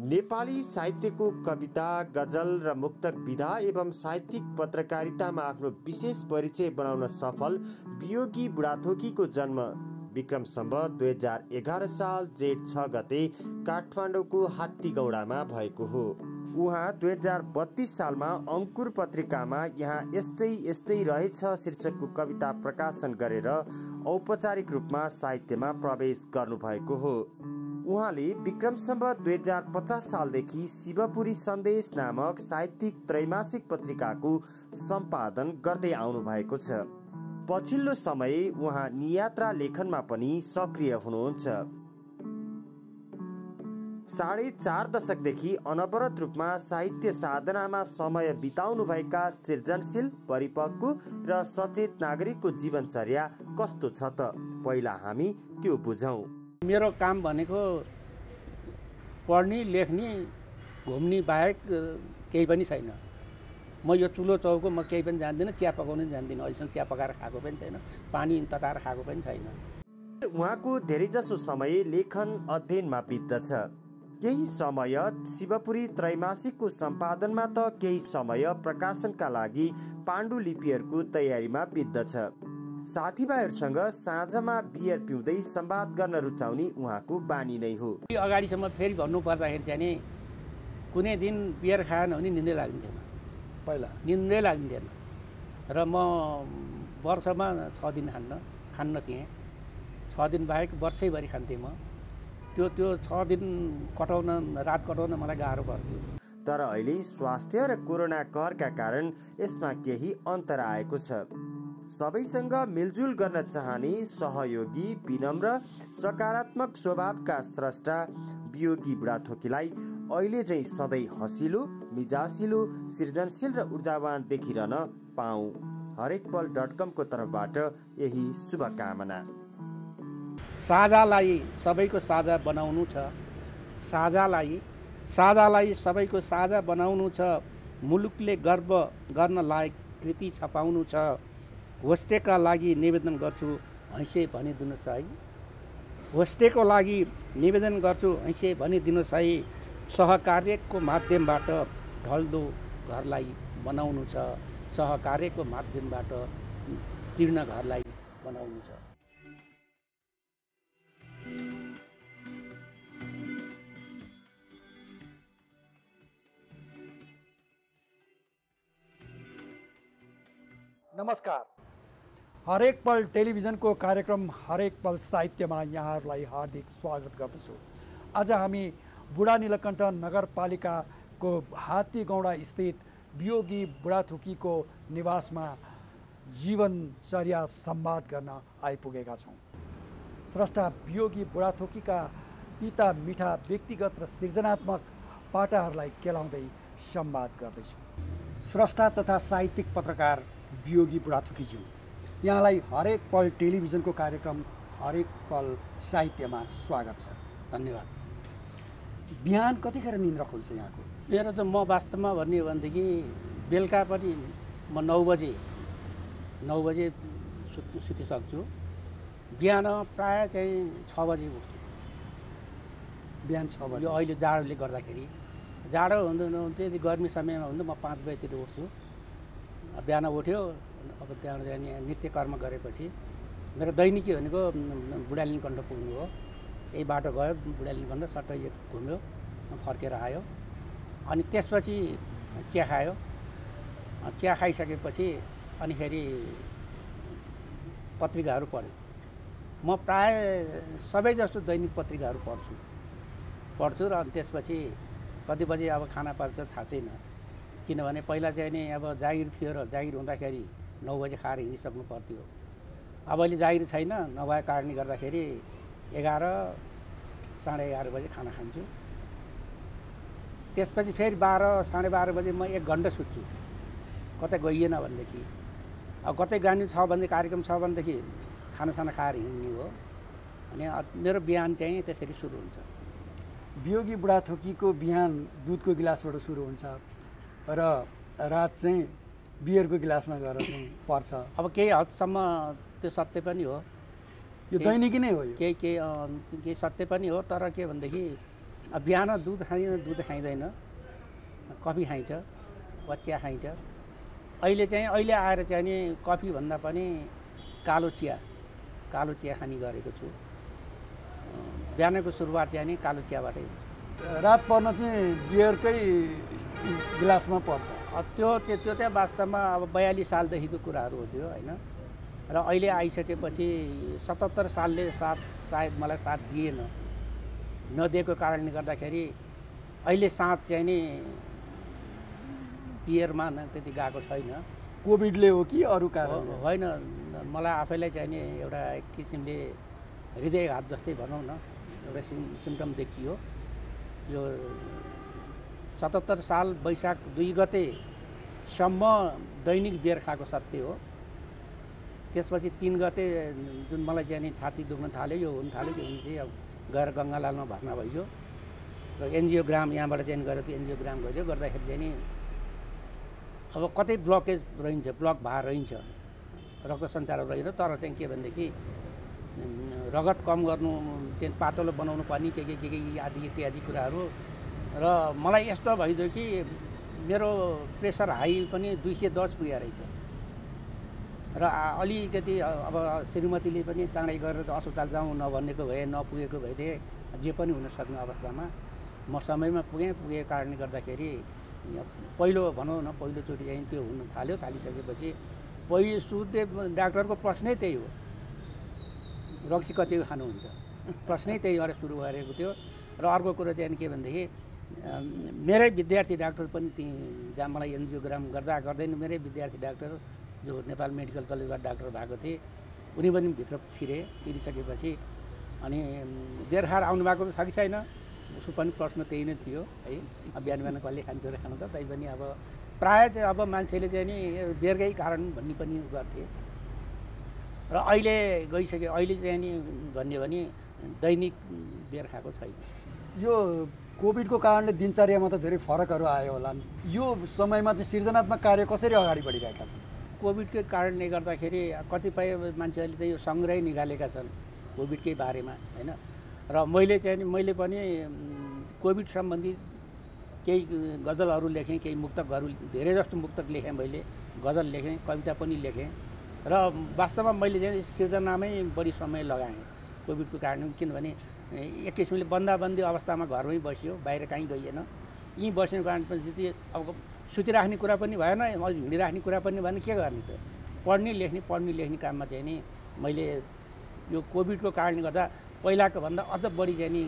नेपाली साहित्यको कविता गजल र मुक्तक विधा एवं साहित्यिक पत्रकारितामा आफ्नो विशेष परिचय बनाउन सफल वियोगी बुढाथोकीको जन्म विक्रम सम्बत दुई हजार एघार साल जेठ छ गते काठमाडौँको हात्तीगौडामा भएको हो। उहाँ दुई हजार बत्तिस सालमा अङ्कुर पत्रिकामा यहाँ यस्तै यस्तै रहेछ शीर्षकको कविता प्रकाशन गरेर औपचारिक रूपमा साहित्यमा प्रवेश गर्नुभएको हो। उहाँले विक्रम सम्बत दुई हजार पचास सालदेखि शिवपुरी सन्देश नामक साहित्यिक त्रैमासिक पत्रिकाको सम्पादन गर्दै आउनु भएको छ। पछिल्लो समय उहाँ नियात्रा लेखनमा पनि सक्रिय हुनुहुन्छ। साढे चार दशकदेखि अनवरत रूपमा साहित्य साधनामा समय बिताउनुभएका सृजनशील परिपक्व र सचेत नागरिकको जीवनचर्या कस्तो छ त? पहिला हामी त्यो बुझौँ। मेरो काम भनेको पढ्ने लेख्ने घुम्ने बाहेक केही पनि छैन। म यो चुलो चौको म केही पनि जान्दिनँ चिया पकाउनु पनि जान्दिनँ। अहिलेसम्म चिया पकाएर खाएको पनि छैन पानी तताएर खाएको पनि छैन। उहाँको धेरैजसो समय लेखन अध्ययनमा बित्दछ। केही समय शिवपुरी त्रैमासिकको सम्पादनमा त केही समय प्रकाशनका लागि पाण्डुलिपिहरूको तयारीमा बित्दछ। साथीभाइहरूसँग साँझमा बियर पिउँदै संवाद गर्न रुचाउने उहाँको बानी नै हो। अगाडिसम्म फेरि भन्नु पर्दाखेरि चाहिँ नि कुनै दिन बियर खाएन भने निन्दै लाग्थेन पहिला? निन्दै लाग्थेन र म वर्षमा छ दिन खान्न खान्न थिएँ। छ दिन बाहेक वर्षैभरि खान्थेँ म। त्यो त्यो छ दिन कटाउन रात कटाउन मलाई गाह्रो पर्थ्यो। तर अहिले स्वास्थ्य र कोरोना कहरका कारण यसमा केही अन्तर आएको छ। सबैसँग मिलजुल गर्न चाहने सहयोगी विनम्र सकारात्मक स्वभावका स्रष्टा वियोगी बुढाथोकीलाई अहिले चाहिँ सधैँ हँसिलो मिजासिलो सृजनशील र ऊर्जावान देखिरहन पाऊ। हरेक पल डट कमको तर्फबाट यही शुभकामना। साझालाई सबैको साझा बनाउनु छ। साझालाई साझालाई सबैको साझा बनाउनु छ। मुलुकले गर्व गर्न लायक कृति छपाउनु छ। होस्टेका लागि निवेदन गर्छु हैसे भनिदिनुहोस् है। होस्टेको लागि निवेदन गर्छु हैसे भनिदिनुहोस् है। सहकार्यको माध्यमबाट ढल्दो घरलाई बनाउनु छ। सहकार्यको माध्यमबाट जीर्ण घरलाई बनाउनु छ। नमस्कार। हरेक पल टेलिभिजनको कार्यक्रम हरेक पल साहित्यमा यहाँहरूलाई हार्दिक स्वागत गर्दछु। आज हामी बुढा नीलकण्ठ नगरपालिकाको हात्तीगौडा स्थित वियोगी बुढाथुकीको निवासमा जीवनचर्या सम्वाद गर्न आइपुगेका छौँ। स्रष्टा वियोगी बुढाथोकीका पिता मिठा व्यक्तिगत र सृजनात्मक पाटाहरूलाई केलाउँदै सम्वाद गर्दैछौँ। स्रष्टा तथा साहित्यिक पत्रकार वियोगी बुढाथोकीज्यू यहाँलाई हरेक पल टेलिभिजनको कार्यक्रम हरेक पल साहित्यमा स्वागत छ। धन्यवाद। बिहान कतिखेर निन्द्रा खुल्छ यहाँको? मेरो त म वास्तवमा भन्ने हो भनेदेखि बेलुका पनि म नौ बजे नौ बजे सुत् सुतिसक्छु। बिहान प्रायः चाहिँ छ बजे उठ्छु। बिहान छ बजी। यो अहिले जाडोले गर्दाखेरि। जाडो हुँदैन त्यति गर्मी समयमा हुँदा म पाँच बजीतिर उठ्छु। बिहान उठ्यो अब त्यहाँबाट जाने नित्य कर्म गरेपछि मेरो दैनिकी भनेको बुढालिनीकण्ठ पुग्नु हो। यही बाटो गयो बुढालिनीकण्ठ सट्टै घुम्यो फर्केर आयो। अनि त्यसपछि चिया खायो। चिया खाइसकेपछि अनि फेरि पत्रिकाहरू पढ्यो म प्राय सबै जस्तो दैनिक पत्रिकाहरू पढ्छु। पढ्छु र अनि त्यसपछि कति बजी अब खाना पार्छ थाहा छैन। किनभने पहिला चाहिँ नि अब जागिर थियो र जागिर हुँदाखेरि नौ बजी खाएर हिँडिसक्नु पर्थ्यो। अब अहिले जागिर छैन नभएको कारणले गर्दाखेरि एघार साढे एघार बजी खाना खान्छु। त्यसपछि फेरि बाह्र साढे बाह्र बजी म एक घन्टा सुत्छु। कतै गइएन भनेदेखि। अब कतै जानु छ भने कार्यक्रम छ भनेदेखि खानासाना खाएर हिँड्ने हो। अनि मेरो बिहान चाहिँ त्यसरी सुरु हुन्छ। वियोगी बुढाथोकीको बिहान दुधको गिलासबाट सुरु हुन्छ। र रात चाहिँ बियरको गिलासमा गएर चाहिँ पर्छ। अब केही हदसम्म त्यो सत्य पनि हो। यो दैनिकी नै हो केही केही केही सत्य पनि हो तर के भनेदेखि अब बिहान दुध खाँदैन दुध खाइँदैन। कफी खाइन्छ वा चिया खाइन्छ। अहिले चाहिँ अहिले आएर चाहिँ नि कफीभन्दा पनि कालो चिया कालो चिया खाने गरेको छु। बिहानको सुरुवात चाहिँ नि कालो चियाबाटै हुन्छ। रात पर्न चाहिँ बियरकै गिलासमा पर्छ। त्यो त्यो त्यो चाहिँ वास्तवमा अब बयालिस सालदेखिको कुराहरू हो त्यो होइन? र अहिले आइसकेपछि सतहत्तर सालले साथ सायद मलाई साथ दिएन। नदिएको कारणले गर्दाखेरि अहिले साथ चाहिँ नि पियरमा न त्यति गएको छैन। कोभिडले हो कि अरू कारण? होइन। मलाई आफैलाई चाहिँ नि एउटा एक किसिमले हृदयघात जस्तै भनौँ न एउटा सिम सिम्टम देखियो। यो सतहत्तर साल वैशाख दुई गतेसम्म दैनिक बियर खाएको सत्य हो। त्यसपछि तिन गते जुन मलाई चाहिँ छाती दुख्न थाल्यो यो हुन थाल्यो त्यो चाहिँ अब गएर गङ्गालालमा भर्ना भइयो। र एनजिओग्राम यहाँबाट चाहिँ गएर त्यो एनजिओग्राम गऱ्यो गर्दाखेरि चाहिँ नि अब कतै ब्लकेज रहन्छ ब्लक भएर रहन्छ रक्त सञ्चार रहेन तर चाहिँ के भनेदेखि रगत कम गर्नु चाहिँ पातलो बनाउनु पर्ने के के के के आदि इत्यादि कुराहरू र मलाई यस्तो भइदियो कि मेरो प्रेसर हाई पनि दुई सय दस पुगेको रहेछ र अलिकति अब श्रीमतीले पनि चाँडै गरेर अस्पताल जाउँ नभनेको भए नपुगेको भए थिएँ जे पनि हुन सक्ने अवस्थामा म समयमा पुगेँ पुगेको कारणले गर्दाखेरि पहिलो भनौँ न पहिलोचोटि चाहिँ त्यो हुन थाल्यो थालिसकेपछि पहिलो सुरुते डाक्टरको प्रश्नै त्यही हो। रक्सी कति खानुहुन्छ? प्रश्नै त्यहीबाट सुरु गरेको थियो। र अर्को कुरो चाहिँ के भनेदेखि मेरै विद्यार्थी डाक्टर पनि त्यहीँ जहाँ मलाई एन्जियोग्राम गर्दा गर्दै नै मेरै विद्यार्थी डाक्टर जो नेपाल मेडिकल कलेजबाट डाक्टर भएको थिए उनी पनि भित्र छिरे छिरिसकेपछि अनि बेर खाएर आउनु भएको त छ कि छैन? उसको पनि प्रश्न त्यही नै थियो है। बिहान बिहान कसले खान्थ्यो र खानु त तै पनि अब प्रायः चाहिँ अब मान्छेले चाहिँ नि बेरकै कारण भन्ने पनि गर्थे। र अहिले गइसक्यो अहिले चाहिँ नि भन्यो भने दैनिक बेर खाएको छैन। यो कोभिडको कारणले दिनचर्यामा त धेरै फरकहरू आयो होला। यो समयमा चाहिँ सृजनात्मक कार्य कसरी अगाडि बढिरहेका छन्? कोभिडकै कारणले गर्दाखेरि कतिपय मान्छेहरूले चाहिँ यो सङ्ग्रह निकालेका छन् कोभिडकै बारेमा होइन? र मैले चाहिँ मैले पनि कोभिड सम्बन्धी केही गजलहरू लेखेँ केही मुक्तकहरू धेरै जस्तो मुक्तक लेखेँ मैले गजल लेखेँ कविता पनि लेखेँ। र वास्तवमा मैले चाहिँ सिर्जनामै बढी समय लगाएँ कोभिडको कारण किनभने एक किसिमले बन्दाबन्दी अवस्थामा घरमै बस्यो बाहिर कहीँ गइएन। यहीँ बस्ने कारण चाहिँ अब सुतिराख्ने कुरा पनि भएन हिँडिराख्ने कुरा पनि भएन के गर्ने त? पढ्ने लेख्ने पढ्ने लेख्ने काममा चाहिँ नि मैले यो कोभिडको कारणले गर्दा पहिलाको भन्दा अझ बढी चाहिँ नि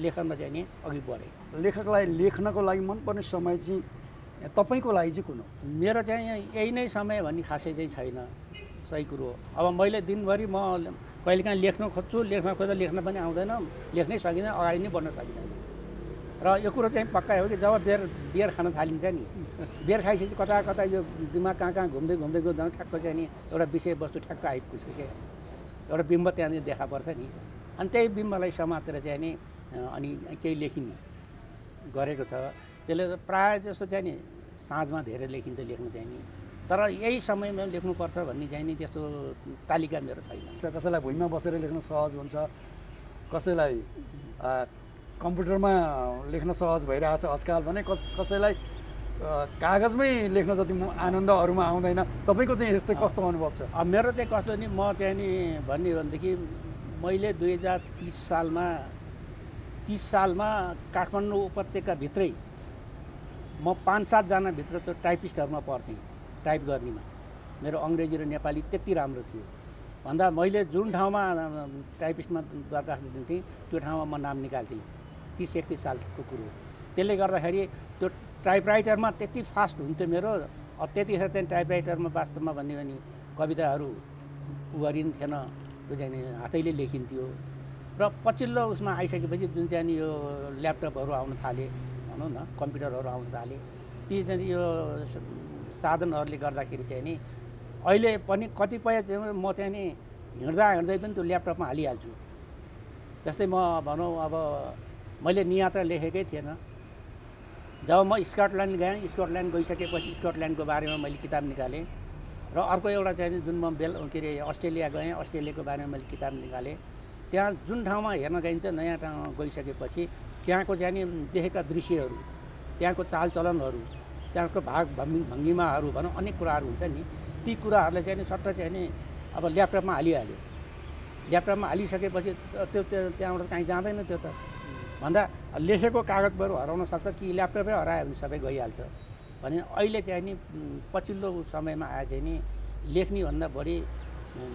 लेखनमा चाहिँ नि अघि बढेँ। लेखकलाई लेख्नको लागि मनपर्ने समय चाहिँ तपाईँको लागि चाहिँ कुन हो? मेरो चाहिँ यही नै समय भन्ने खासै चाहिँ छैन। सही कुरो हो। अब मैले दिनभरि म कहिलेकाहीँ लेख्न खोज्छु लेख्न खोज्दा लेख्न पनि आउँदैन लेख्नै सकिँदैन अगाडि नै बढ्न सकिँदैन। र यो कुरो चाहिँ पक्का हो कि जब बेर बियर खान थालिन्छ नि बियर खाइसकेपछि कता कता यो दिमाग कहाँ कहाँ घुम्दै घुम्दै गयो ठ्याक्क चाहिँ नि एउटा विषयवस्तु ठ्याक्क आइपुग्छ क्या एउटा बिम्ब त्यहाँनिर देखा पर्छ नि। अनि त्यही बिम्बलाई समातेर चाहिँ नि अनि केही लेखिने गरेको छ। त्यसले प्रायः जस्तो चाहिँ नि साँझमा धेरै लेखिन्छ लेख्नु चाहिँ नि। तर यही समयमा लेख्नुपर्छ भन्ने चाहिँ नि त्यस्तो तालिका मेरो छैन। छ कसैलाई भुइँमा बसेर लेख्न सहज हुन्छ? कसैलाई कम्प्युटरमा लेख्न सहज भइरहेछ आजकल भने कस- कसैलाई कागजमै लेख्न जति म आनन्द अरूमा आउँदैन। तपाईँको चाहिँ यस्तै कस्तो अनुभव छ? मेरो चाहिँ कस्तो नि म चाहिँ नि भन्ने हो भनेदेखि मैले दुई हजार तिस सालमा तिस सालमा काठमाडौँ उपत्यकाभित्रै म पाँच सातजनाभित्र त्यो टाइपिस्टहरूमा पर्थेँ टाइप गर्नेमा। मेरो अङ्ग्रेजी र नेपाली त्यति राम्रो थियो। भन्दा मैले जुन ठाउँमा टाइपिस्टमा दरखास्त दिन्थेँ त्यो ठाउँमा म नाम निकाल्थेँ। तिस एकतिस सालको कुरो त्यसले गर्दाखेरि त्यो टाइपराइटरमा त्यति फास्ट हुन्थ्यो मेरो। त्यतिखेर चाहिँ टाइपराइटरमा वास्तवमा भन्यो भने कविताहरू गरिन्थेन त्यो चाहिँ हातैले लेखिन्थ्यो। र पछिल्लो उसमा आइसकेपछि जुन चाहिँ यो ल्यापटपहरू आउन थाले भनौँ न कम्प्युटरहरू आउन थाले ती चाहिँ यो साधनहरूले गर्दाखेरि चाहिँ नि अहिले पनि कतिपय म चाहिँ नि हिँड्दा हिँड्दै पनि त्यो ल्यापटपमा हालिहाल्छु। जस्तै म भनौँ अब मैले नियात्रा लेखेकै थिएन। जब म स्कटल्यान्ड गएँ स्कटल्यान्ड गइसकेपछि स्कटल्यान्डको बारेमा मैले किताब निकालेँ र अर्को एउटा चाहिँ जुन म बेल के अरे अस्ट्रेलिया गएँ अस्ट्रेलियाको बारेमा मैले किताब निकालेँ। त्यहाँ जुन ठाउँमा हेर्न गइन्छ नयाँ ठाउँमा गइसकेपछि त्यहाँको चाहिँ नि देखेका दृश्यहरू त्यहाँको चालचलनहरू त्यहाँको भाग भङ्गि भङ्गिमाहरू भनौँ अनेक कुराहरू हुन्छ नि। ती कुराहरूलाई चाहिँ नि सट्ट चाहिँ नि अब ल्यापटपमा हालिहाल्यो। ल्यापटपमा हालिसकेपछि त्यो त्यो त्यहाँबाट काहीँ जाँदैन त्यो त। भन्दा लेखेको कागजहरू हराउन सक्छ कि ल्यापटपै हरायो भने सबै गइहाल्छ। भने अहिले चाहिँ नि पछिल्लो समयमा आए चाहिँ नि लेख्नेभन्दा बढी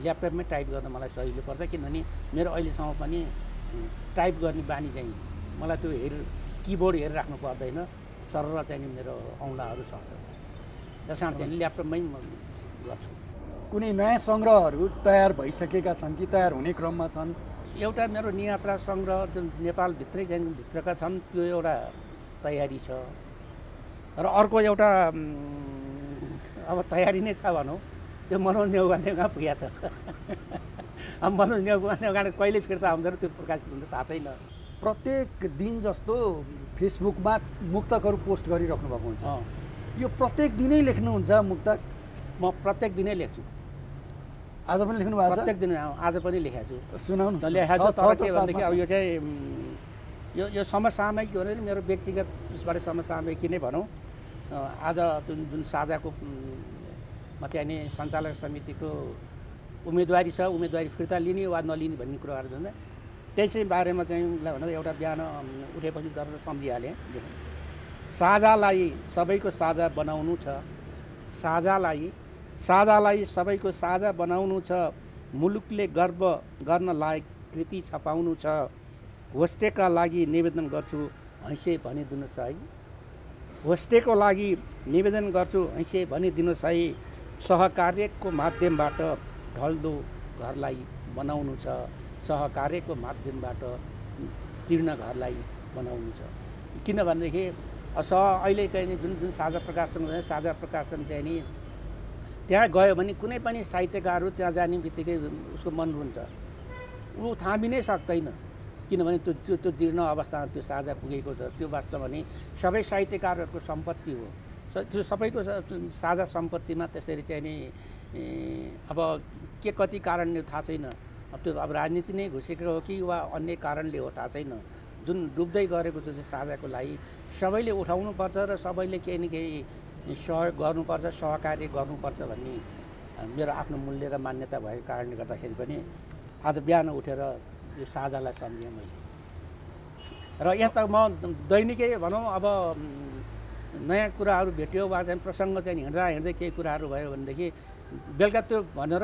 ल्यापटपमै टाइप गर्न मलाई सजिलो पर्छ। किनभने मेरो अहिलेसम्म पनि टाइप गर्ने बानी चाहिँ मलाई त्यो हेर किबोर्ड हेरिराख्नु पर्दैन। सरर चाहिँ नि मेरो औँलाहरू सक्छ। त्यस कारण चाहिँ ल्यापटपमै म गर्छु। कुनै नयाँ सङ्ग्रहहरू तयार भइसकेका छन् कि तयार हुने क्रममा छन्? एउटा मेरो नियात्रा सङ्ग्रह जुन नेपालभित्रै चाहिँ भित्रका छन् त्यो एउटा तयारी छ। र अर्को एउटा अब तयारी नै छ भनौँ। त्यो मनोज नेउगानेगा पुगेको छ। अब मनोज नेउगानेगा कहिले फिर्ता आउँछ र त्यो प्रकाशित हुन्छ थाहा छैन। प्रत्येक दिन जस्तो फेसबुकमा मुक्तकहरू पोस्ट गरिराख्नु भएको हुन्छ। यो प्रत्येक दिनै लेख्नुहुन्छ मुक्तक? म प्रत्येक दिनै लेख्छु। आज पनि लेख्नु भएको प्रत्येक दिन आज पनि लेखेको छु। सुनाउनु त लेखाएको तर के भनेदेखि अब यो चाहिँ यो यो समसामयिक हो भने मेरो व्यक्तिगत उसबाट समसामयिक नै भनौँ। आज जुन जुन साझाको मा चाहिँ नि सञ्चालक समितिको उम्मेदवारी छ उम्मेदवारी फिर्ता लिने वा नलिने भन्ने कुराहरू चाहिँ त्यसै बारेमा चाहिँ उसलाई भनेर एउटा बिहान उठेपछि गरेर सम्झिहालेँ। साझालाई सबैको साझा बनाउनु छ। साझालाई साझालाई सबैको साझा बनाउनु छ। मुलुकले गर्व गर्न लायक कृति छपाउनु छ। होस्टेका लागि निवेदन गर्छु हैँसे भनिदिनुहोस् है। होस्टेको लागि निवेदन गर्छु हैँसे भनिदिनुहोस् है। सहकार्यको माध्यमबाट ढल्दो घरलाई बनाउनु छ। सहकार्यको माध्यमबाट जीर्ण घरलाई बनाउनु छ। किनभनेदेखि स अहिले चाहिँ जुन जुन साझा प्रकाशन हुन्छ साझा प्रकाशन चाहिँ नि त्यहाँ गयो भने कुनै पनि साहित्यकारहरू त्यहाँ जाने बित्तिकै उसको मन रुन्छ। ऊ थामिनै सक्दैन किनभने त्यो त्यो त्यो जीर्ण अवस्थामा त्यो साझा पुगेको छ। त्यो वास्तवमा नि सबै साहित्यकारहरूको सम्पत्ति हो। स- त्यो सबैको साझा सम्पत्तिमा त्यसरी चाहिँ नि अब के कति कारणले थाहा छैन। अब त्यो अब राजनीति नै घुसेको हो कि वा अन्य कारणले हो थाहा छैन। जुन डुब्दै गरेको चाहिँ साझाको लागि सबैले उठाउनुपर्छ र सबैले केही न केही सहयोग गर्नुपर्छ सहकार्य गर्नुपर्छ भन्ने मेरो आफ्नो मूल्य र मान्यता भएको कारणले गर्दाखेरि पनि आज बिहान उठेर यो साझालाई सम्झेँ मैले। र यस्ता म दैनिकै भनौँ अब नयाँ कुराहरू भेट्यो वा चाहिँ प्रसङ्ग चाहिँ हिँड्दा हिँड्दै केही कुराहरू भयो भनेदेखि बेलुका त्यो भनेर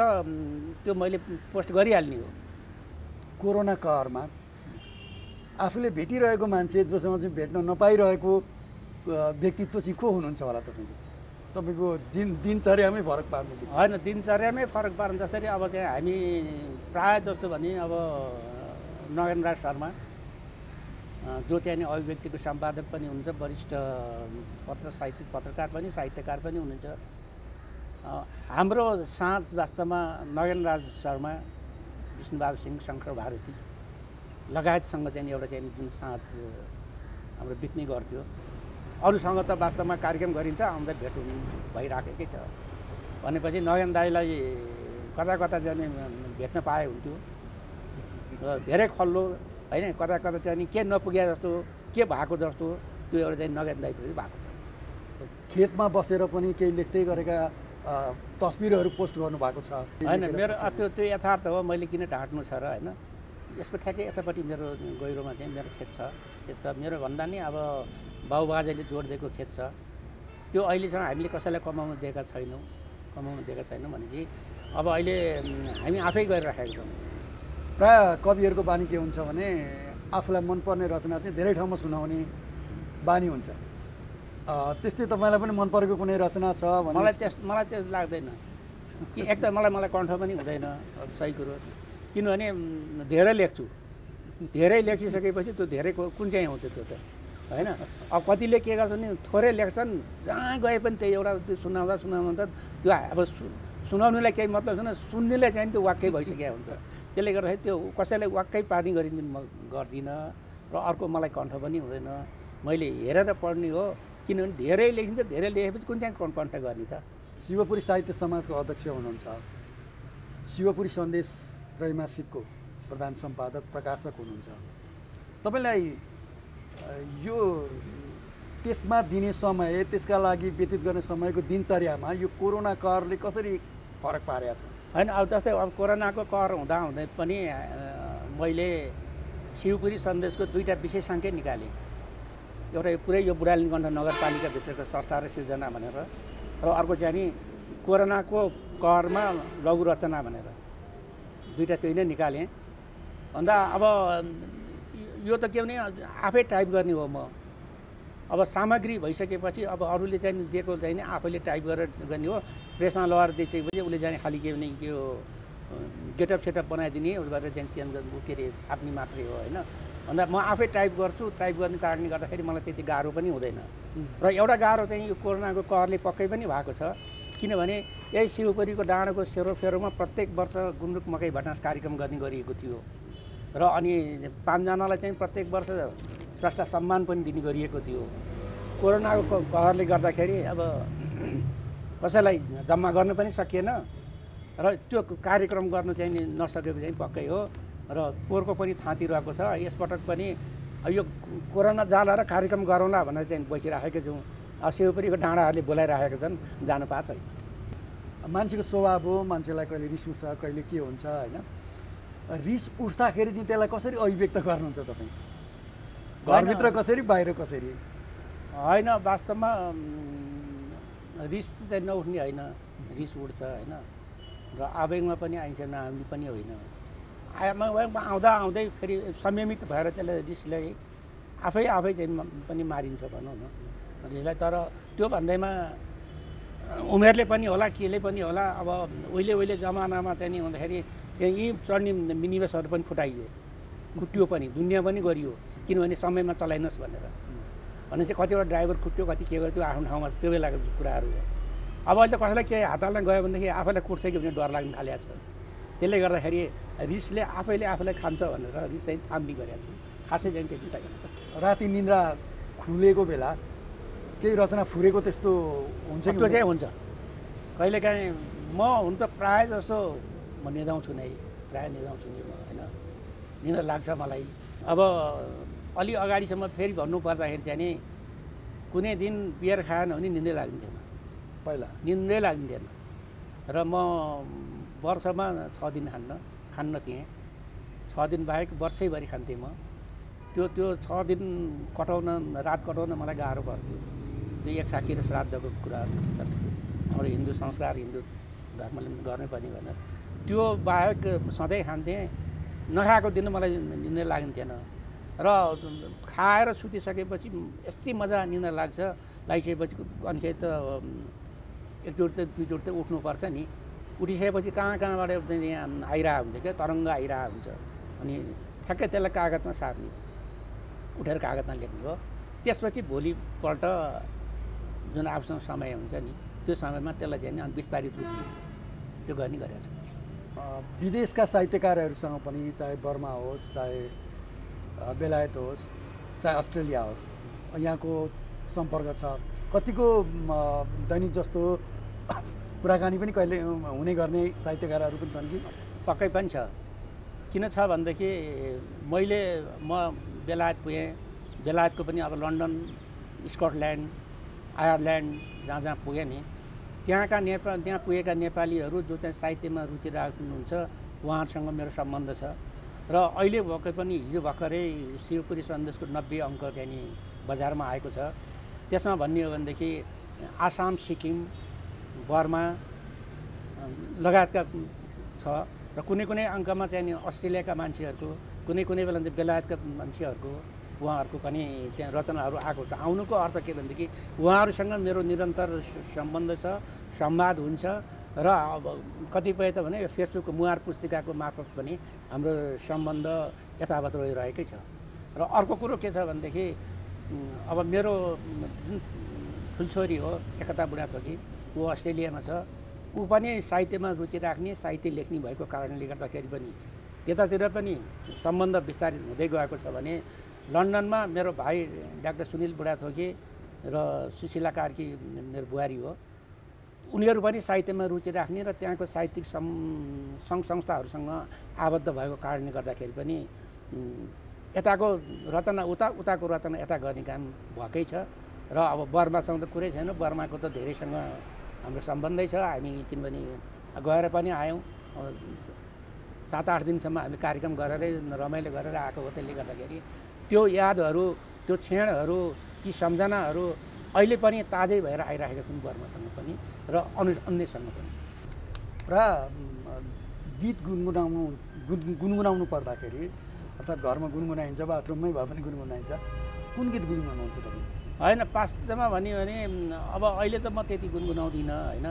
त्यो मैले पोस्ट गरिहाल्ने हो। कोरोना कहरमा आफूले भेटिरहेको मान्छे जोसँग चाहिँ भेट्न नपाइरहेको व्यक्तित्व चाहिँ को हुनुहुन्छ होला तपाईँको तपाईँको जिन दिनचर्यामै फरक पार्नु। होइन दिनचर्यामै फरक पार्नु जसरी अब चाहिँ हामी प्रायः जस्तो भने अब नगेन्द्र राज शर्मा जो चाहिँ नि अभिव्यक्तिको सम्पादक पनि हुनुहुन्छ वरिष्ठ पत्र साहित्यिक पत्रकार पनि साहित्यकार पनि हुनुहुन्छ। हाम्रो साँझ वास्तवमा नगेन्द्र राज शर्मा विष्णुबहादुर सिंह शङ्कर भारती लगायतसँग चाहिँ एउटा चाहिँ जुन साँझ हाम्रो बित्ने गर्थ्यो। अरूसँग त वास्तवमा कार्यक्रम गरिन्छ आउँदा भेट हुनु भइराखेकै छ। भनेपछि नयन दाईलाई कता कता जाने भेट्न पाए हुन्थ्यो। र धेरै खल्लो होइन कता कता चाहिँ के नपुगे जस्तो के भएको जस्तो त्यो एउटा चाहिँ नगेन दाईप्रति भएको छ। खेतमा बसेर पनि केही लेख्दै गरेका तस्बिरहरू पोस्ट गर्नुभएको छ। होइन मेरो त्यो त्यो यथार्थ हो मैले किन ढाँट्नु छ र होइन। यसको ठ्याक्कै यतापट्टि मेरो गहिरोमा चाहिँ मेरो खेत छ खेत छ। मेरो भन्दा नि अब बाबुबाजेले जोड दिएको खेत छ। त्यो अहिलेसम्म हामीले कसैलाई कमाउनु दिएका छैनौँ कमाउनु दिएका छैनौँ भनेपछि अब अहिले हामी आफै गरिराखेका छौँ। प्राय कविहरूको बानी के हुन्छ भने आफूलाई मनपर्ने रचना चाहिँ धेरै ठाउँमा सुनाउने बानी हुन्छ। त्यस्तै तपाईँलाई पनि मन परेको कुनै रचना छ भने मलाई त्यस मलाई त्यो लाग्दैन। कि एक त मलाई मलाई कण्ठ पनि हुँदैन सही कुरो। किनभने धेरै लेख्छु। धेरै लेखिसकेपछि त्यो धेरै कुन चाहिँ हो त्यो त? होइन? अब कतिले के गर्छन् नि थोरै लेख्छन् जहाँ गए पनि त्यही एउटा त्यो सुनाउँदा सुनाउँदा त्यो अब सुनाउनुलाई केही मतलब छैन सुन्नेलाई चाहिँ त्यो वाक्कै भइसकेको हुन्छ। त्यसले गर्दाखेरि त्यो कसैलाई वाक्कै पार्ने गरिदिनु म गर्दिनँ र अर्को मलाई कण्ठ पनि हुँदैन। मैले हेरेर पढ्ने हो किनभने धेरै लेखिन्छ धेरै लेखेपछि कुन चाहिँ कन्- कण्ठ गर्ने त? शिवपुरी साहित्य समाजको अध्यक्ष हुनुहुन्छ। शिवपुरी सन्देश त्रैमासिकको प्रधान सम्पादक प्रकाशक हुनुहुन्छ। तपाईँलाई यो त्यसमा दिने समय त्यसका लागि व्यतीत गर्ने समयको दिनचर्यामा यो कोरोना कहरले कसरी फरक पारेको छ? होइन अब जस्तै अब कोरोनाको कर हुँदा हुँदै पनि मैले शिवपुरी सन्देशको दुईवटा विशेष सङ्ख्या निकालेँ। एउटा यो पुरै यो बुढालिङ्गण्ड नगरपालिकाभित्रको संस्था र सिर्जना भनेर र अर्को चाहिँ नि कोरोनाको करमा लघु रचना भनेर दुइटा त्यो नै निकालेँ। अन्त अब यो त के भने आफै टाइप गर्ने हो म। अब सामग्री भइसकेपछि अब अरूले चाहिँ दिएको चाहिँ आफैले टाइप गरेर गर्ने हो। प्रेसमा लगाएर दिइसकेपछि उसले चाहिँ खालि के भने हो गेटअप सेटअप बनाइदिने गरेर चाहिँ चेन्ज के अरे छाप्ने मात्रै हो होइन। अन्त म आफै टाइप गर्छु टाइप गर्ने कारणले गर्दाखेरि मलाई त्यति गाह्रो पनि हुँदैन। र एउटा गाह्रो चाहिँ यो कोरोनाको कहरले पक्कै पनि भएको छ। किनभने यही शिवपुरीको डाँडाको सेरोफेरोमा प्रत्येक वर्ष गुन्द्रुक मकै भटास कार्यक्रम गर्ने गरिएको थियो। र अनि पाँचजनालाई चाहिँ प्रत्येक वर्ष स्रष्टा सम्मान पनि दिने गरिएको थियो। कोरोनाको कहरले गर्दाखेरि अब कसैलाई जम्मा गर्न पनि सकिएन। र त्यो कार्यक्रम गर्न चाहिँ नसकेको चाहिँ पक्कै हो। र पोहोरको पनि थाँतिरहेको छ। यसपटक पनि यो कोरोना जाला र कार्यक्रम गरौँला भनेर चाहिँ बसिराखेको छौँ। अब शिवपुरीको डाँडाहरूले बोलाइराखेको छन् जानु पाएको छैन। मान्छेको स्वभाव हो मान्छेलाई कहिले रिस उठ्छ कहिले के हुन्छ होइन? रिस उठ्दाखेरि चाहिँ त्यसलाई कसरी अभिव्यक्त गर्नुहुन्छ तपाईँ? घरभित्र कसरी बाहिर कसरी? होइन वास्तवमा रिस चाहिँ नउठ्ने होइन। रिस उठ्छ होइन? र आवेगमा पनि आइन्छ नआउने पनि होइन। आउँदा आउँदै फेरि संयमित भएर त्यसलाई रिसलाई आफै आफै चाहिँ पनि मारिन्छ भनौँ न। रिसलाई तर त्यो भन्दैमा उमेरले पनि होला केले पनि होला अब उहिले उहिले जमानामा चाहिँ नि हुँदाखेरि यी चढ्ने मिनिबसहरू पनि फुटाइयो। कुट्यो पनि दुनियाँ पनि गरियो किनभने समयमा चलाइनुहोस् भनेर। भनेपछि कतिवटा ड्राइभर कुट्यो कति के गर्यो त्यो आफ्नो ठाउँमा त्यो बेलाको कुराहरू हो। अब अहिले कसैलाई केही हात हाल्न गयो भनेदेखि आफैलाई कुट्छ कि भने डर लाग्न थालेको छ त्यसले गर्दाखेरि रिसले आफैले आफैलाई खान्छ भनेर रिस चाहिँ थाम्ने गरेको छु खासै चाहिँ त्यति छैन राति निन्द्रा खुलेको बेला केही रचना फुरेको त्यस्तो हुन्छ कि त्यो चाहिँ? हुन्छ। कहिलेकाहीँ म हुन त प्रायः जसो म निदाउँछु नै प्रायः निदाउँछु नि म होइन। निन्द्रा लाग्छ मलाई। अब अलि अगाडिसम्म फेरि भन्नु पर्दाखेरि चाहिँ नि कुनै दिन बियर खाएन भने निन्दै लाग्थेन पहिला? निन्दै लाग्थेन र म वर्षमा छ दिन खान्न खान्न थिएँ। छ दिन बाहेक वर्षैभरि खान्थेँ म। त्यो त्यो छ दिन कटाउन रात कटाउन मलाई गाह्रो पर्थ्यो। त्यो एक साक्षी र श्राद्धको कुराहरू छन्। हाम्रो हिन्दू संस्कार हिन्दू धर्मले गर्नै पर्ने भनेर। त्यो बाहेक सधैँ खान्थेँ। नखाएको दिन मलाई निन्दै लाग्थेन र खाएर सुतिसकेपछि यति मजा निन्द्रा लाग्छ। लागिसकेपछि अनि त एकचोटि त दुईचोटि त उठ्नुपर्छ नि। उठिसकेपछि कहाँ कहाँबाट यहाँ आइरहेको हुन्छ क्या तरङ्ग आइरहेको हुन्छ। अनि ठ्याक्कै त्यसलाई कागजमा सार्ने उठेर कागजमा लेख्ने हो। त्यसपछि भोलिपल्ट जुन आफूसँग समय हुन्छ नि त्यो समयमा त्यसलाई चाहिँ अनि विस्तारित रूप दिने त्यो गर्ने गरेको छु विदेशका साहित्यकारहरूसँग पनि चाहे बर्मा होस् चाहे बेलायत होस् चाहे अस्ट्रेलिया होस् यहाँको सम्पर्क छ। कतिको दैनिक जस्तो कुराकानी पनि कहिले हुने गर्ने साहित्यकारहरू पनि छन् कि? पक्कै पनि छ। किन छ भनेदेखि मैले म बेलायत पुगेँ। बेलायतको पनि अब लन्डन स्कटल्यान्ड आयरल्यान्ड जहाँ जहाँ पुगेँ नि त्यहाँका नेपाल त्यहाँ पुगेका नेपालीहरू जो चाहिँ साहित्यमा रुचि राख्नुहुन्छ उहाँहरूसँग मेरो सम्बन्ध छ। र अहिले भर्खर पनि हिजो भर्खरै शिवपुरी सन्देशको नब्बे अङ्क नि बजारमा आएको छ। त्यसमा भन्ने हो भनेदेखि आसाम सिक्किम बर्मा लगायतका छ र कुनै कुनै अङ्कमा नि अस्ट्रेलियाका मान्छेहरूको कुनै कुनै बेला बेलायतका मान्छेहरूको उहाँहरूको पनि त्यहाँ रचनाहरू आएको छ। आउनुको अर्थ के भनेदेखि उहाँहरूसँग मेरो निरन्तर सम्बन्ध छ संवाद हुन्छ र अब कतिपय त भने यो फेसबुकको मुहार पुस्तिकाको मार्फत पनि हाम्रो सम्बन्ध यथावत रहिरहेकै छ। र अर्को कुरो के छ भनेदेखि अब मेरो जुन ठुल्छोरी हो एकता बुढाथोकी ऊ अस्ट्रेलियामा छ ऊ पनि साहित्यमा रुचि राख्ने साहित्य लेख्ने भएको कारणले गर्दाखेरि पनि त्यतातिर पनि सम्बन्ध विस्तारित हुँदै गएको छ भने लन्डनमा मेरो भाइ डाक्टर सुनिल बुढाथोकी र सुशीला कार्की मेरो बुहारी हो। उनीहरू पनि साहित्यमा रुचि राख्ने र त्यहाँको साहित्यिक सम् सङ्घ संस्थाहरूसँग आबद्ध भएको कारणले गर्दाखेरि पनि यताको रचना उता उताको रचना यता गर्ने काम भएकै छ। र अब बर्मासँग त कुरै छैन बर्माको त धेरैसँग हाम्रो सम्बन्धै छ हामी किनभने गएर पनि आयौँ। सात आठ दिनसम्म हामी कार्यक्रम गरेरै रमाइलो गरेर आएको हो त्यसले गर्दाखेरि त्यो यादहरू त्यो क्षणहरू ती सम्झनाहरू अहिले पनि ताजै भएर आइरहेका छन् बर्मासँग पनि र अनु अन्यसँग पनि। र गीत गुनगुनाउनु गुन गुनगुनाउनु पर्दाखेरि अर्थात् घरमा गुनगुनाइन्छ बाथरुममै भए पनि गुनगुनाइन्छ। कुन गीत गुनगुनाउनुहुन्छ तपाईँ? होइन वास्तवमा भन्यो भने अब अहिले त म त्यति गुनगुनाउँदिनँ होइन।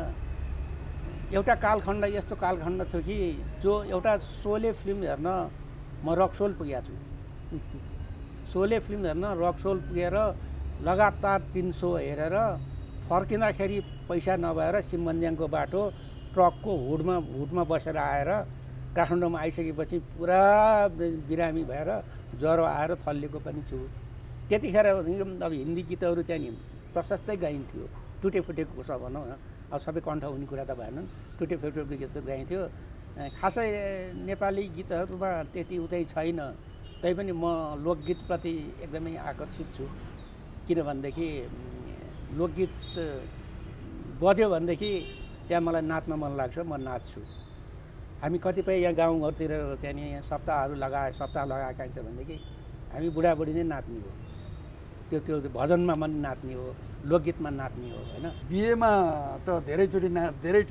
एउटा कालखण्ड यस्तो कालखण्ड थियो कि जो एउटा सोले फिल्म हेर्न म रक्सोल पुगेको छु। सोले फिल्म हेर्न रक्सोल पुगेर लगातार तिन सो हेरेर फर्किँदाखेरि पैसा नभएर सिमन्ज्याङको बाटो ट्रकको हुडमा हुडमा बसेर आएर काठमाडौँमा आइसकेपछि पुरा बिरामी भएर ज्वरो आएर थल्लिएको पनि छु। त्यतिखेर अब हिन्दी गीतहरू चाहिँ नि प्रशस्तै गाइन्थ्यो। टुटे फुटेको छ भनौँ न। अब सबै कण्ठ हुने कुरा त भएन। टुटे फुटेको गीतहरू गाइन्थ्यो खासै नेपाली गीतहरूमा त्यति उतै छैन। तैपनि म लोकगीतप्रति एकदमै आकर्षित छु। किनभनेदेखि लोकगीत बज्यो भनेदेखि त्यहाँ मलाई नाच्न मन लाग्छ। म नाच्छु। हामी कतिपय यहाँ गाउँघरतिर त्यहाँनिर सप्ताहहरू लगाए सप्ताह लगाएका हुन्छ भनेदेखि हामी बुढाबुढी नै नाच्ने हो। त्यो त्यो भजनमा पनि नाच्ने हो लोकगीतमा नाच्ने हो होइन? बिहेमा त धेरैचोटि ना धेरै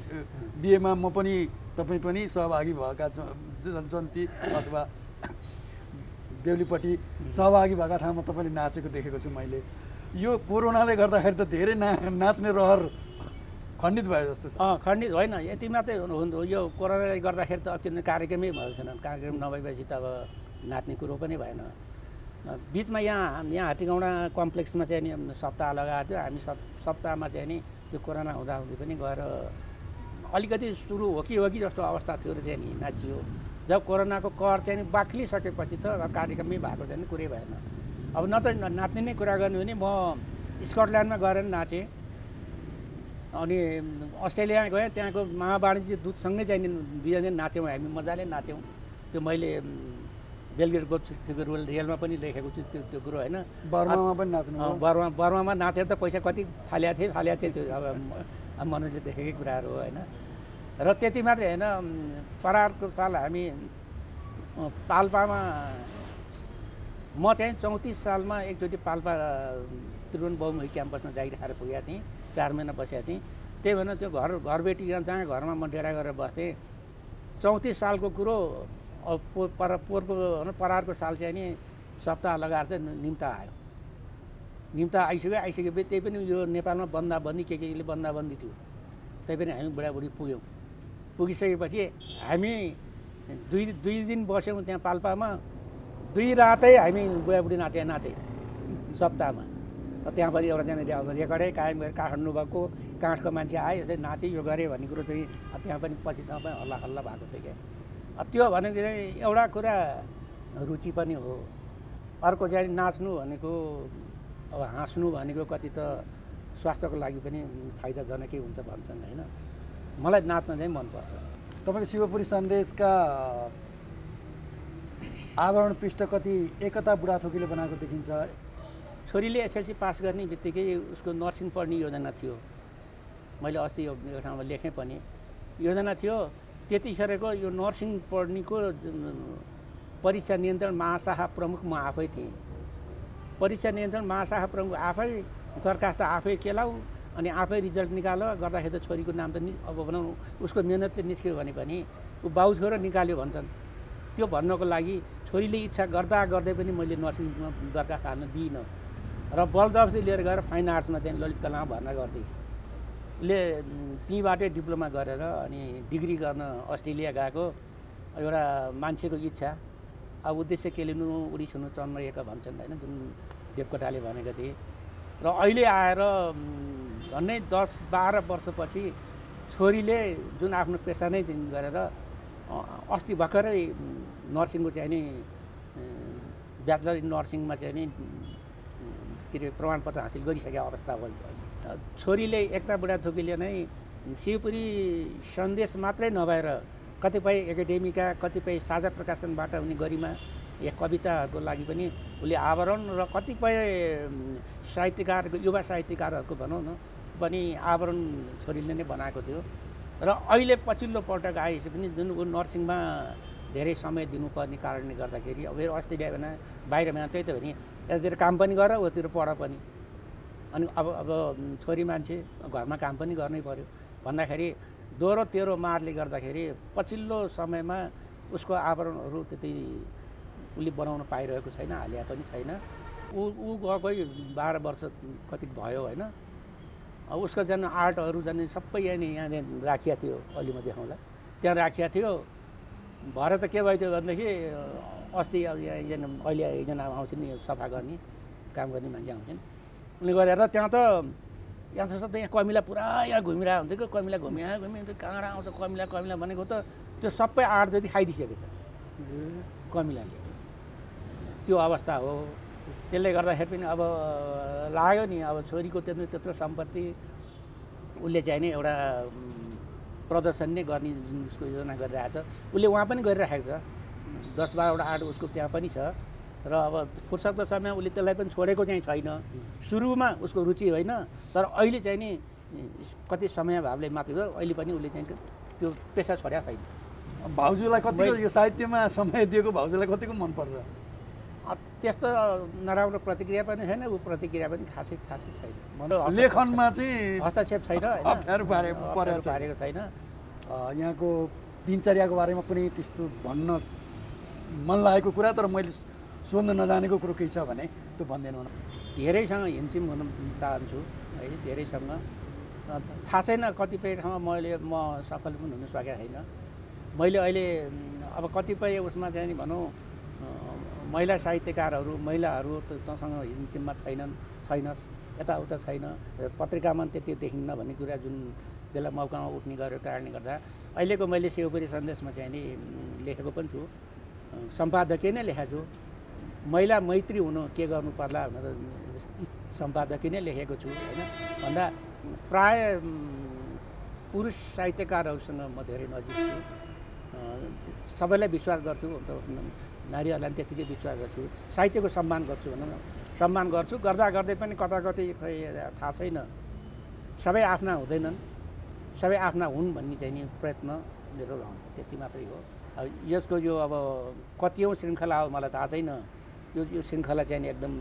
बिहेमा म पनि तपाईँ पनि सहभागी भएका जन्ती अथवा बेहुलीपट्टि सहभागी भएका ठाउँमा तपाईँले नाचेको देखेको छु मैले। यो कोरोनाले गर्दाखेरि त धेरै ना नाच्ने रहर खण्डित भयो जस्तो छ। अँ खण्डित होइन यति मात्रै हुनु यो कोरोनाले गर्दाखेरि त अब कार्यक्रमै भएको छैन कार्यक्रम नभएपछि त अब नाच्ने कुरो पनि भएन। बिचमा यहाँ यहाँ हात्तीगाउँडा कम्प्लेक्समा चाहिँ नि सप्ताह लगाएको थियो। हामी सप सप्ताहमा चाहिँ नि त्यो कोरोना हुँदाहुँदै पनि गएर अलिकति सुरु हो कि हो कि जस्तो अवस्था थियो चाहिँ नि नाचियो जब कोरोनाको कहर चाहिँ नि बाक्लिसकेपछि त कार्यक्रमै भएको चाहिँ कुरै भएन। अब न त नाच्ने नै कुरा गर्नु भने म स्कटल्यान्डमा गएर नि नाचेँ। अनि अस्ट्रेलिया गएँ। त्यहाँको महावाणिज्य दूतसँगै चाहिँ नि दुईजना नाच्यौँ। हामी मजाले नाच्यौँ। त्यो मैले बेलगेटको त्यो रोल रियलमा पनि लेखेको छु त्यो त्यो कुरो होइन? बर्मामा पनि नाच्नु बर्मा बर्मामा नाचेर त पैसा कति फालेको थिएँ? फालेको थिएँ त्यो अब मनोजले देखेकै कुराहरू हो होइन? र त्यति मात्रै होइन परारको साल हामी पाल्पामा म चाहिँ चौतिस सालमा एकचोटि पाल्पा त्रिभुवन बहुमुखी क्याम्पसमा जागिर खाएर पुगेको थिएँ चार महिना बसेको थिएँ। त्यही भएर त्यो घर घरबेटी जहाँ घरमा म डेरा गरेर बस्थेँ। चौतिस सालको कुरो अब पो पर पोहोरको परारको साल चाहिँ नि सप्ताह लगाएर चाहिँ निम्ता आयो। निम्ता आइसक्यो आइसकेपछि त्यही पनि यो नेपालमा बन्दाबन्दी के केले बन्दाबन्दी थियो। त्यही पनि हामी बुढाबुढी पुग्यौँ। पुगिसकेपछि हामी दुई दुई दिन बस्यौँ त्यहाँ पाल्पामा। दुई रातै हामी बुढाबुढी नाचे नाचे सप्ताहमा। त्यहाँ पनि एउटा त्यहाँनिर रेकर्डै कायम गरेर काठमाडौँ भएको काठको मान्छे आयो यसरी नाचे यो गरेँ भन्ने कुरो चाहिँ त्यहाँ पनि पछिसम्म पनि हल्ला हल्ला भएको थियो क्या। त्यो भनेको चाहिँ एउटा कुरा रुचि पनि हो। अर्को चाहिँ नाच्नु भनेको अब हाँस्नु भनेको कति त स्वास्थ्यको लागि पनि फाइदाजनकै हुन्छ भन्छन् होइन? मलाई नाच्न चाहिँ मनपर्छ। तपाईँको शिवपुरी सन्देशका आवरण पृष्ठ कति एकता बुढाथोकीले बनाएको देखिन्छ? छोरीले एसएलसी पास गर्ने बित्तिकै उसको नर्सिङ पढ्ने योजना थियो। मैले अस्ति यो ठाउँमा लेखेँ पनि। योजना थियो त्यतिखेरको यो नर्सिङ पढ्नेको परीक्षा नियन्त्रण महाशाखा प्रमुख म आफै थिएँ। परीक्षा नियन्त्रण महाशाखा प्रमुख आफै दरखास्त आफै केलाऊ अनि आफै रिजल्ट निकाल गर्दाखेरि त छोरीको नाम त नि अब भनौँ उसको मिहिनेतले निस्क्यो भने पनि ऊ बाउ छोरा निकाल्यो भन्छन्। त्यो भन्नको लागि छोरीले इच्छा गर्दा गर्दै पनि मैले नर्सिङमा दरखास्त हाल्न दिइनँ। र बलजबस्ती लिएर गएर फाइन आर्ट्समा चाहिँ ललित कलामा भर्ना गरिदिएँ। ले त्यहीँबाटै डिप्लोमा गरेर अनि डिग्री गर्न अस्ट्रेलिया गएको। एउटा मान्छेको इच्छा। अब उद्देश्य केलिनु उडी सुन्नु भन्छन् होइन जुन देवकोटाले भनेको थिए। र अहिले आएर झन्डै दस बाह्र वर्षपछि छोरीले जुन आफ्नो पेसा नै गरेर अस्ति भर्खरै नर्सिङको चाहिँ नि ब्याचलर इन नर्सिङमा चाहिँ नि के अरे प्रमाणपत्र हासिल गरिसकेको अवस्था भयो छोरीले एकता बुढाथोकीले नै शिवपुरी सन्देश मात्रै नभएर कतिपय एकाडेमीका कतिपय साझा प्रकाशनबाट उनी गरिमा या कविताहरूको लागि पनि उसले आवरण र कतिपय उम्, साहित्यकारको युवा साहित्यकारहरूको भनौँ न पनि आवरण छोरीले नै बनाएको थियो। र अहिले पछिल्लो पटक आएपछि पनि जुन ऊ नर्सिङमा धेरै समय दिनुपर्ने कारणले गर्दाखेरि अब फेरि अस्ट्रेलिया भने बाहिरमा त्यही त हो नि यतातिर काम पनि गर उतिर पढ पनि। अनि अब अब छोरी मान्छे घरमा काम पनि गर्नै पर्यो। भन्दाखेरि दोहोरो तेह्रो मारले गर्दाखेरि पछिल्लो समयमा उसको आवरणहरू त्यति उसले बनाउन पाइरहेको छैन हालिया पनि छैन। ऊ ऊ गएकै बाह्र वर्ष कति भयो होइन। उसको झन् आर्टहरू झन् सबै यहाँनिर यहाँ राखिया थियो अलि म देखाउँला त्यहाँ राखिया थियो। भएर त के भयो त्यो भनेदेखि अस्ति अब यहाँ एकजना अहिले एकजना आउँछ नि सफा गर्ने काम गर्ने मान्छे आउँछन् गरेर त्यहाँ त यहाँ त यहाँ कमिला पुरा यहाँ घुमिरहेको हुन्थ्यो कि कमिला घुमिया घुमिन्थ्यो कहाँबाट आउँछ कमिला कमिला भनेको त त्यो सबै आर्ट जति खाइदिइसकेको छ कमिलाले। त्यो अवस्था हो। त्यसले गर्दाखेरि पनि अब लाग्यो नि अब छोरीको त्यत्रो त्यत्रो सम्पत्ति। उसले चाहिँ नि एउटा प्रदर्शन नै गर्ने जुन उसको योजना गरिरहेको छ उसले उहाँ पनि गरिराखेको छ। दस बाह्रवटा आर्ट उसको त्यहाँ पनि छ। र अब फुर्सदको समय उसले त्यसलाई पनि छोडेको चाहिँ छैन। सुरुमा उसको रुचि होइन तर अहिले चाहिँ नि कति समय भावले मात्रै हो अहिले पनि उसले चाहिँ त्यो पेसा छोड्या छैन। भाउजूलाई कतिको मैले- यो साहित्यमा समय दिएको भाउजूलाई कतिको मनपर्छ? त्यस्तो नराम्रो प्रतिक्रिया पनि छैन ऊ प्रतिक्रिया पनि खासै खासै छैन। लेखनमा चाहिँ हस्तक्षेप छैन परेको छैन। यहाँको दिनचर्याको बारेमा पनि त्यस्तो भन्न मन लागेको कुरा तर मैले सोध्न नजानेको कुरो केही छ भने त्यो भनिदिनु न धेरैसँग हिमचिम हुन चाहन्छु है धेरैसँग। थाहा छैन कतिपय ठाउँमा मैले म सफल पनि हुन सकेको छैन। मैले अहिले अब कतिपय उसमा चाहिँ नि भनौँ महिला साहित्यकारहरू महिलाहरू तँसँग हिमचिममा छैनन् छैनस् यताउता छैन। पत्रिकामा त्यति देखिन्न भन्ने कुरा जुन बेला मौकामा उठ्ने गरेको कारणले गर्दा अहिलेको मैले शिवपुरी सन्देशमा चाहिँ नि लेखेको पनि छु। सम्पादकीय नै लेखेको छु। महिला मैत्री हुनु के गर्नु पर्ला भनेर सम्पादकीय नै लेखेको छु होइन? भन्दा प्राय पुरुष साहित्यकारहरूसँग म धेरै नजिक छु। सबैलाई विश्वास गर्छु अन्त नारीहरूलाई पनि त्यत्तिकै विश्वास गर्छु। साहित्यको सम्मान गर्छु भनौँ न। सम्मान गर्छु गर्दा गर्दै पनि कता कतै खै थाहा छैन। सबै आफ्ना हुँदैनन्। सबै आफ्ना हुन् भन्ने चाहिँ नि प्रयत्न मेरो रहन्छ त्यति मात्रै हो। अब यसको यो अब कतिौँ श्रृङ्खला हो मलाई थाहा छैन। यो यो श्रृङ्खला चाहिँ एकदम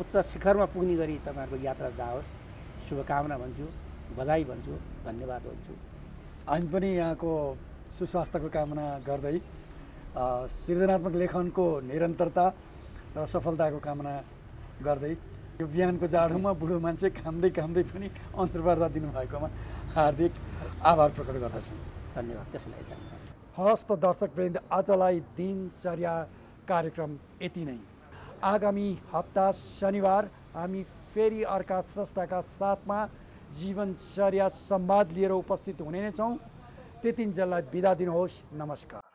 उच्च शिखरमा पुग्ने गरी तपाईँहरूको यात्रा जाओस्। शुभकामना भन्छु बधाई भन्छु धन्यवाद भन्छु। हामी पनि यहाँको सुस्वास्थ्यको कामना गर्दै अ, सृजनात्मक लेखनको निरन्तरता र सफलताको कामना गर्दै यो बिहानको जाडोमा बुढो मान्छे खाम्दै खाम्दै पनि अन्तर्वार्ता दिनुभएकोमा हार्दिक आभार प्रकट गर्दछु। धन्यवाद त्यसलाई धन्यवाद। हवस् त दर्शकवृन्द आजलाई दिनचर्या कार्यक्रम यति नै। आगामी हप्ता शनिबार हामी फेरि अर्का स्रष्टाका साथमा जीवनचर्या संवाद लिएर उपस्थित हुने नै छौँ। त्यतिन्जेललाई बिदा दिनुहोस्। नमस्कार।